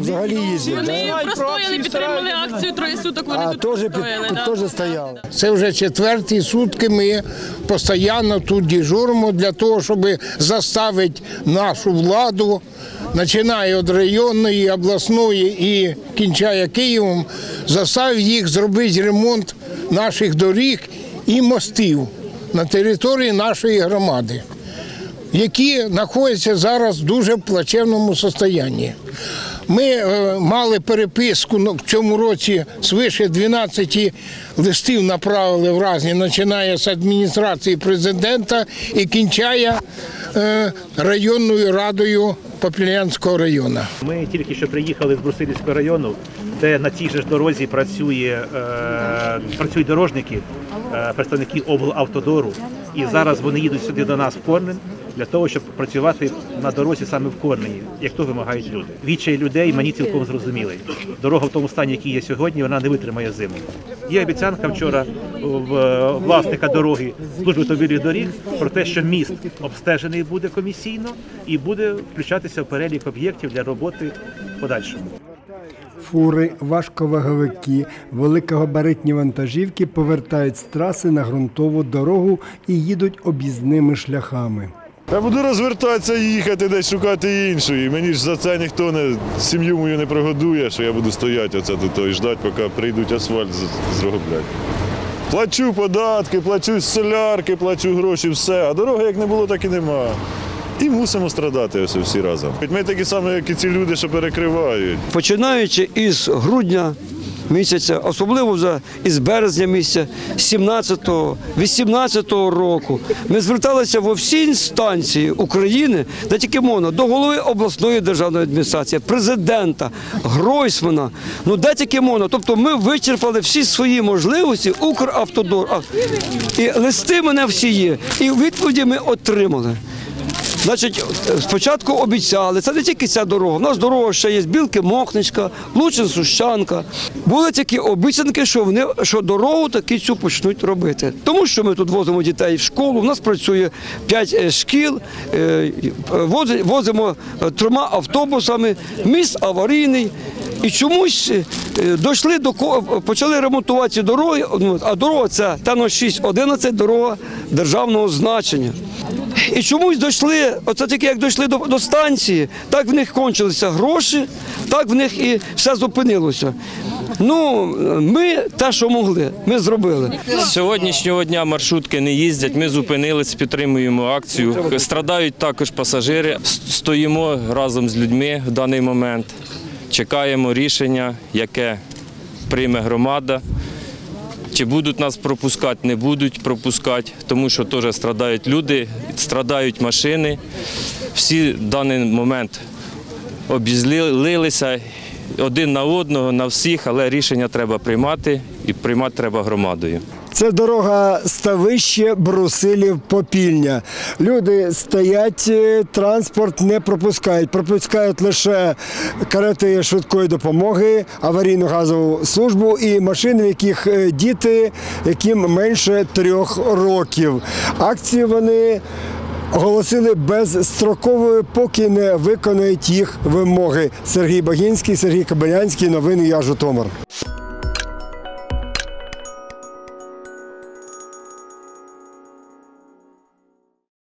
Взагалі їздять. Вони простояли, підтримали акцію троє суток. Вони А тут теж під- простояли. да. теж стояли. Це вже четверті сутки. Ми постійно тут дежуримо для того, щоб заставити нашу владу, починає від районної, обласної і кінчає Києвом, заставити їх зробити ремонт наших доріг і мостів на території нашої громади, які знаходяться зараз в дуже плачевному стані. Ми е, мали переписку ну, в цьому році свише 12 листів направили в разні, починає з адміністрації президента і кінчає е, районною радою Попілянського району. Ми тільки що приїхали з Брусилівського району, де на цій же ж дорозі працює, е, працюють дорожники, представники облавтодору. І зараз вони їдуть сюди до нас в Корнен для того, щоб працювати на дорозі саме в Корнені, як то вимагають люди. Відчай людей мені цілком зрозумілий. Дорога в тому стані, який є сьогодні, вона не витримає зиму. Є обіцянка вчора в е, власника дороги служби автомобільних доріг про те, що міст обстежений буде комісійно і буде включатися в перелік об'єктів для роботи в подальшому. Фури, важковаговики, великогабаритні вантажівки повертають з траси на ґрунтову дорогу і їдуть об'їзними шляхами. Я буду розвертатися і їхати десь шукати іншої. Мені ж за це ніхто не сім'ю мою не прогодує, що я буду стояти оце тут і ждати, поки прийдуть асфальт зроблять. Плачу податки, плачу солярки, плачу гроші, все. А дороги як не було, так і нема. І мусимо страдати ось всі разом. Ми такі самі, як і ці люди, що перекривають. починаючи із грудня місяця, особливо вже із березня місяця, 17-го, 18-го року, ми зверталися во всі інстанції України, де тільки можна, до голови обласної державної адміністрації, президента, Гройсмана, ну де тільки можна. Тобто ми вичерпали всі свої можливості Укравтодор. І листи мене всі є, і відповіді ми отримали. Значить, спочатку обіцяли, це не тільки ця дорога. У нас дорога ще є Білки Мохничка, Лучин Сущанка. Були такі обіцянки, що вони що дорогу таки цю почнуть робити. Тому що ми тут возимо дітей в школу. У нас працює п'ять шкіл, е, возимо е, трьома автобусами, міст аварійний. І чомусь е, дійшли до почали ремонтувати дороги. ну, А дорога це ТНО 611 дорога державного значення. І чомусь дійшли, оце тільки як дійшли до, до станції, так в них кончилися гроші, так в них і все зупинилося. Ну, ми те, що могли, ми зробили. З сьогоднішнього дня маршрутки не їздять. Ми зупинились, підтримуємо акцію. Страдають також пасажири. Стоїмо разом з людьми в даний момент. Чекаємо рішення, яке прийме громада. Чи будуть нас пропускати, не будуть пропускати, тому що теж страдають люди, страдають машини. Всі в даний момент обізлилися один на одного, на всіх, але рішення треба приймати і приймати треба громадою. Це дорога Ставище, Брусилів, Попільня. Люди стоять, е, транспорт не пропускають. Пропускають лише карети швидкої допомоги, аварійну газову службу і машини, в яких е, діти, яким менше трьох років. Акції вони. Оголосили безстроковою, поки не виконають їх вимоги. Сергій Багінський, Сергій Кабелянський. Новини Я Житомир.